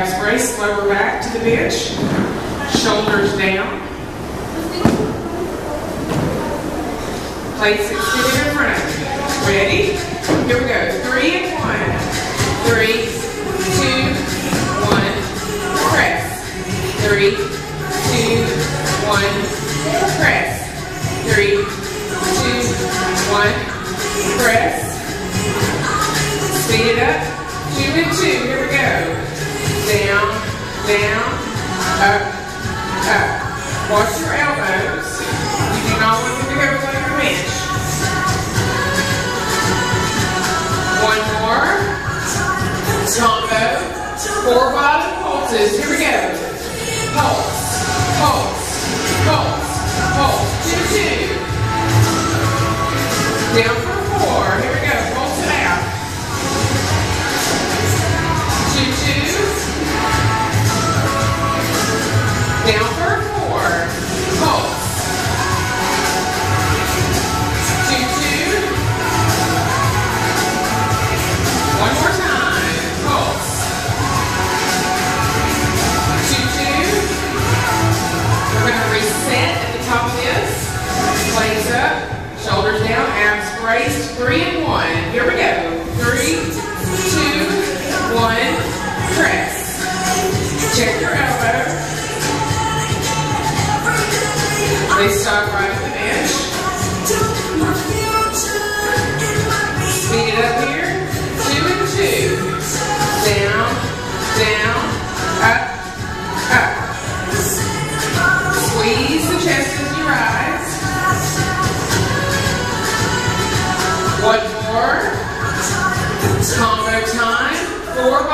brace, lower back to the bench. Shoulders down. Plates extended in front. Ready? Here we go. Three and one. Three, two, one. Press. Three, two, one. Press. Three, two, one. Press. Speed it up. Two and two. Here we go. Down, down, up, up. Watch your elbows. You do not want them to go below your bench. One more. Combo. Four bottom pulses. Here we go. Pulse, pulse, pulse, pulse. Two, two. Down for four. Here we go. Pulse it out. Two, two. Shoulders down, abs braced. Three and one. Here we go. Three, two, one. Press. Check your elbow. They stop right at the bench.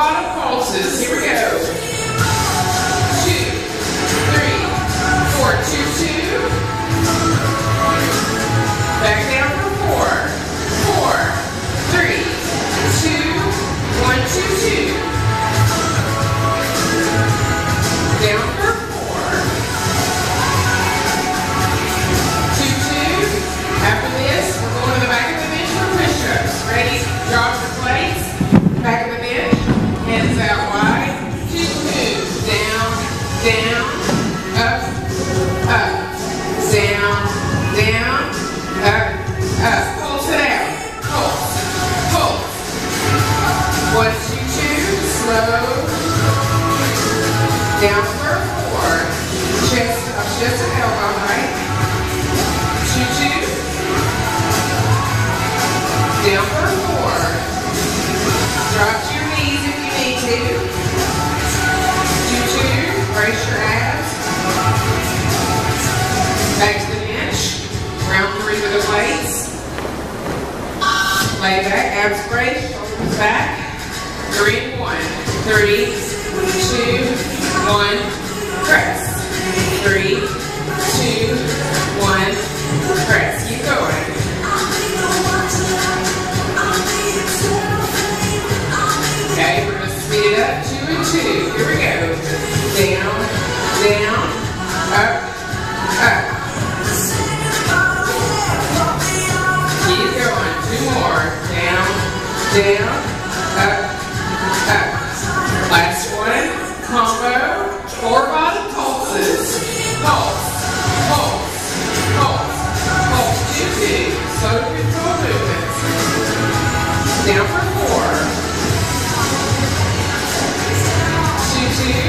Four bottom pulses. Here we go. Two, three, four, two. Chest and elbow. Two, two. Down for four. Drop to your knees if you need to. Two. Brace your abs. Back to the bench. Round three with the plates. Lay back, abs braced, shoulders back. Three one. Three, two, one. Press. Three, two, one. Press. Keep going. Okay, we're gonna speed it up. Two and two. Here we go. Down, down, up, up. Keep going. Two more. Down, down, down for four. Two two.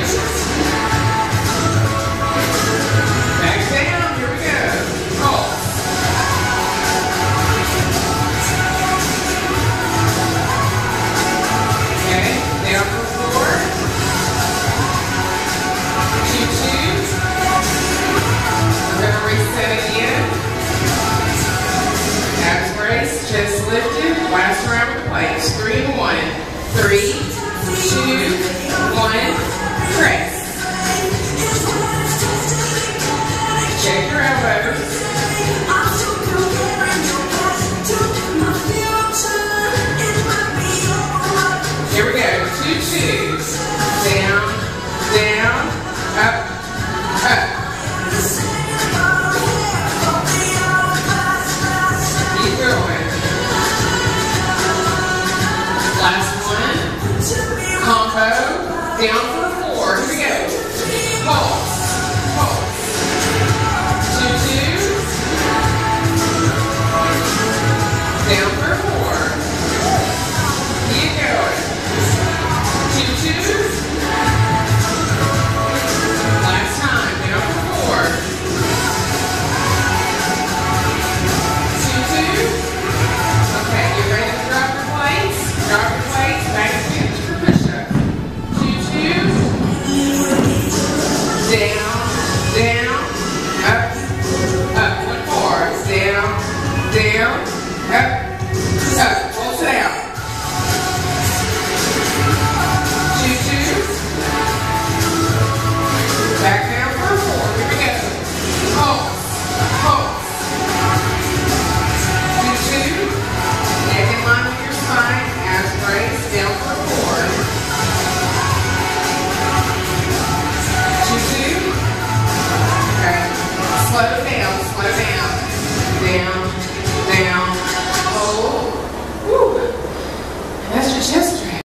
Back down, here we go. Roll. Okay, down for four. Two two. We're gonna reset again. Back brace, chest lifted last round plates. Three and one, three, forward. Here we go. Pause.